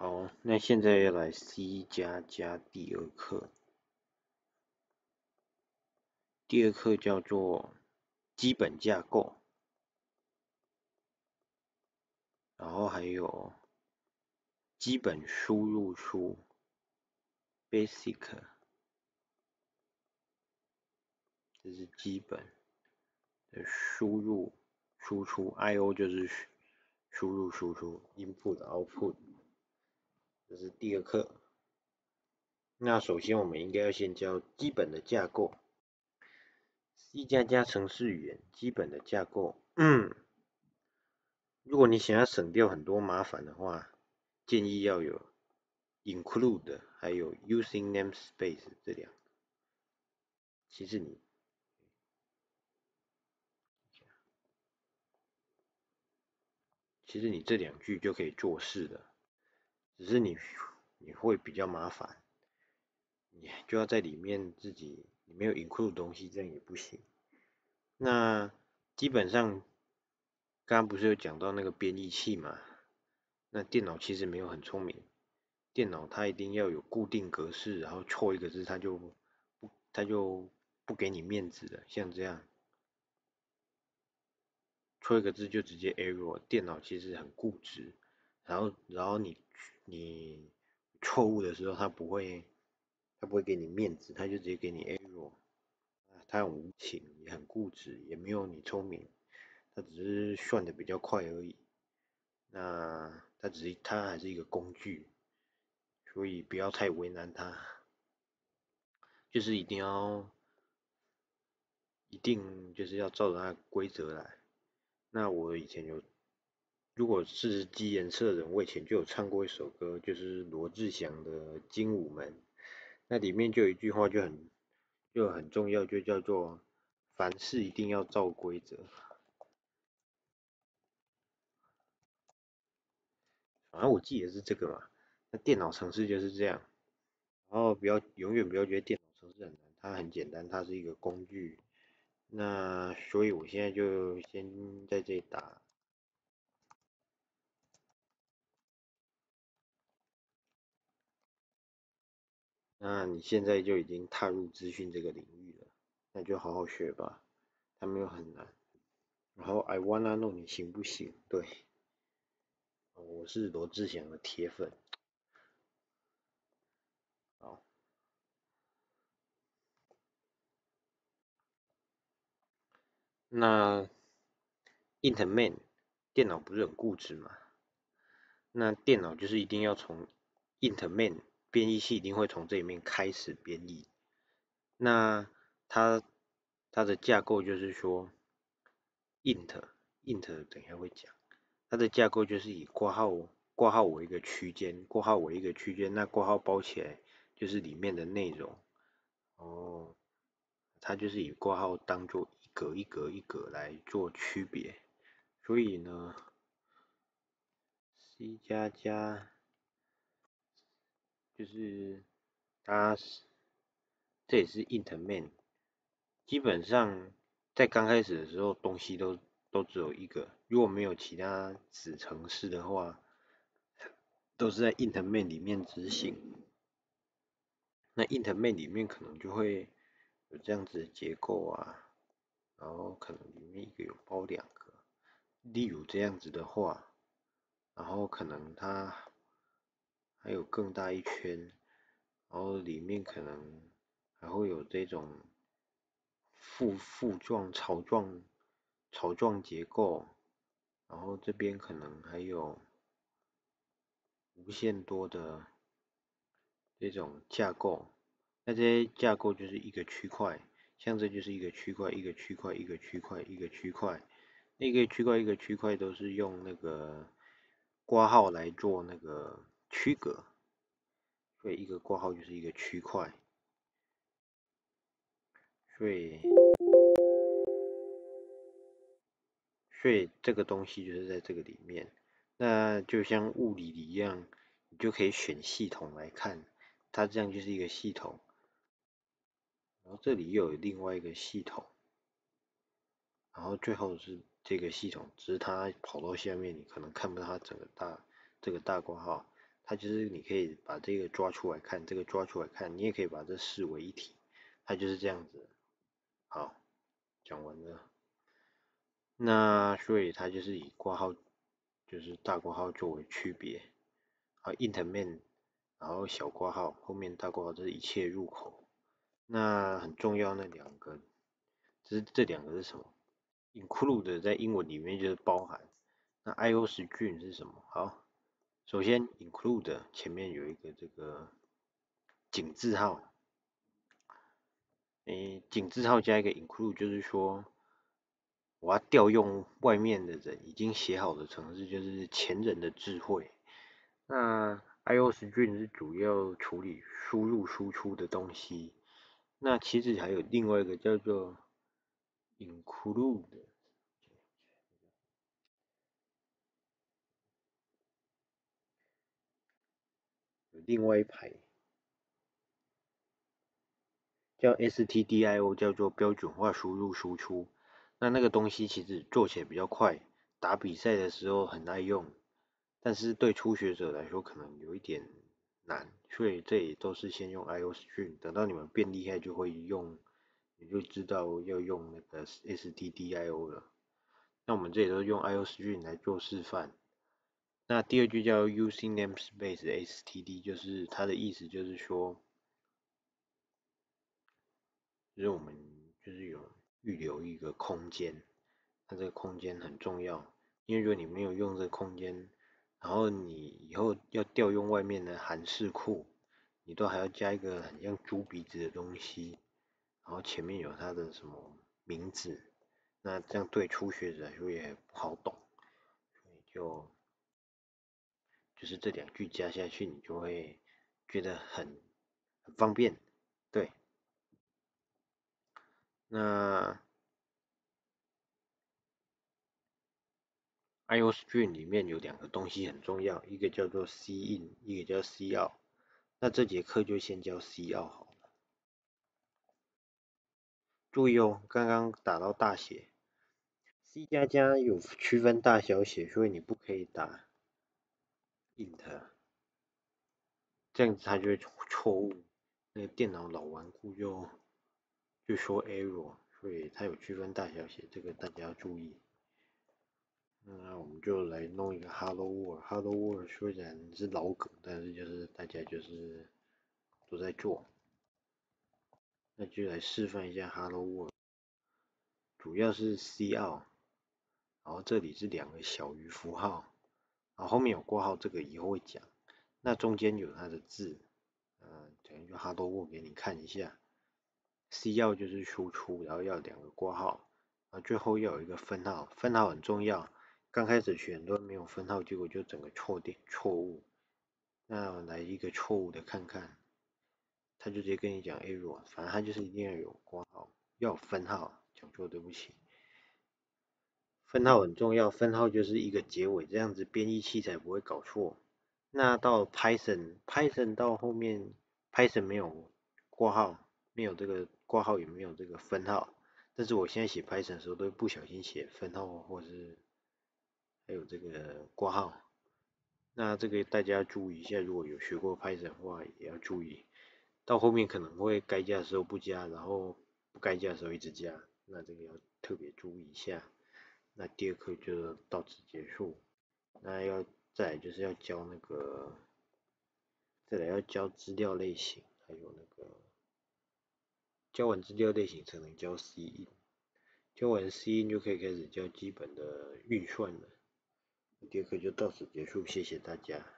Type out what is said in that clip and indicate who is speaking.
Speaker 1: 好，那现在要来 C 加加第二课，第二课叫做基本架构，然后还有基本输入书。（basic），这是基本的输入输出，I/O 就是输入输出，input output。这是第二课。那首先我们应该要先教基本的架构，C 加加程式语言基本的架构。嗯，如果你想要省掉很多麻烦的话，建议要有 include 还有 using namespace 这两个。其实你，其实你这两句就可以做事了。只是你你会比较麻烦，你就要在里面自己你没有 include 东西，这样也不行。那基本上刚刚不是有讲到那个编译器嘛？那电脑其实没有很聪明，电脑它一定要有固定格式，然后错一个字它就不它就不给你面子了，像这样错一个字就直接 error，电脑其实很固执，然后然后你。你错误的时候，他不会，他不会给你面子，他就直接给你 error。他很无情，也很固执，也没有你聪明，他只是算的比较快而已。那他只是他还是一个工具，所以不要太为难他，就是一定要，一定就是要照着他规则来。那我以前有。如果是基颜色的人，我以前就有唱过一首歌，就是罗志祥的《精武门》，那里面就有一句话就很就很重要，就叫做凡事一定要照规则。反正我记得是这个嘛。那电脑程式就是这样，然后不要永远不要觉得电脑程式很难，它很简单，它是一个工具。那所以我现在就先在这里打。那你现在就已经踏入资讯这个领域了，那就好好学吧，它没有很难。然后 I wanna know 你行不行？对，我是罗志祥的铁粉。好，那 int main 电脑不是很固执吗？那电脑就是一定要从 int main。编译器一定会从这里面开始编译。那它它的架构就是说，int int 等一下会讲，它的架构就是以括号括号为一个区间，括号为一个区间，那括号包起来就是里面的内容。哦，它就是以括号当做一格一格一格来做区别。所以呢，C 加加。就是它，这也是 int main。基本上在刚开始的时候，东西都都只有一个，如果没有其他子程式的话，都是在 int main 里面执行。那 int main 里面可能就会有这样子的结构啊，然后可能里面一个有包两个，例如这样子的话，然后可能它。还有更大一圈，然后里面可能还会有这种副副状槽状槽状结构，然后这边可能还有无限多的这种架构，那这些架构就是一个区块，像这就是一个区块，一个区块，一个区块，一个区块，那个区块一个区块都是用那个挂号来做那个。区隔，所以一个括号就是一个区块，所以所以这个东西就是在这个里面，那就像物理一样，你就可以选系统来看，它这样就是一个系统，然后这里又有另外一个系统，然后最后是这个系统，只是它跑到下面，你可能看不到它整个大这个大括号。它就是你可以把这个抓出来看，这个抓出来看，你也可以把这视为一体，它就是这样子。好，讲完了。那所以它就是以挂号，就是大括号作为区别。好，int main，然后小括号后面大括号这是一切入口。那很重要那两个，这是这两个是什么？include 在英文里面就是包含。那 iostream 是什么？好，首先 include 前面有一个这个井字号，诶，井字号加一个 include 就是说，我要调用外面的人已经写好的程式，就是前人的智慧。那 iostream 是主要处理输入输出的东西。那其实还有另外一个叫做 include，另外一排叫 stdio，叫做标准化输入输出。那那个东西其实做起来比较快，打比赛的时候很耐用，但是对初学者来说可能有一点难，所以这也都是先用 iostream，等到你们变厉害就会用。你就知道要用那个 stdio 了。那我们这里都用 iostream 来做示范。那第二句叫 using namespace std，就是它的意思就是说，就是我们就是有预留一个空间，那这个空间很重要，因为如果你没有用这个空间，然后你以后要调用外面的函式库，你都还要加一个很像猪鼻子的东西。然后前面有它的什么名字，那这样对初学者来说也不好懂，所以就就是这两句加下去，你就会觉得很很方便，对。那 iostream 里面有两个东西很重要，一个叫做 cin，一个叫 cout。那这节课就先教 cout 好了。注意哦，刚刚打到大写，C 加加有区分大小写，所以你不可以打 int，这样子它就会错误。那个电脑老顽固就就说 error，所以它有区分大小写，这个大家要注意。那我们就来弄一个 Hello World，Hello World 虽然是老梗，但是就是大家就是都在做。那就来示范一下 Hello World，主要是 C 二，然后这里是两个小于符号，啊后面有括号，这个以后会讲。那中间有它的字，嗯，等于就 Hello World 给你看一下。C 要就是输出，然后要两个括号，啊，最后要有一个分号，分号很重要。刚开始选都没有分号，结果就整个错点错误。那来一个错误的看看。他就直接跟你讲 error，反正他就是一定要有括号，要分号，讲错对不起。分号很重要，分号就是一个结尾，这样子编译器才不会搞错。那到 Python，Python 到后面 Python 没有括号，没有这个括号也没有这个分号，但是我现在写 Python 的时候都不小心写分号或者是还有这个括号。那这个大家注意一下，如果有学过 Python 的话也要注意。到后面可能会该加的时候不加，然后不该加的时候一直加，那这个要特别注意一下。那第二课就到此结束。那要再来就是要教那个，再来要教资料类型，还有那个教完资料类型才能教 C，教完 C 就可以开始教基本的运算了。第二课就到此结束，谢谢大家。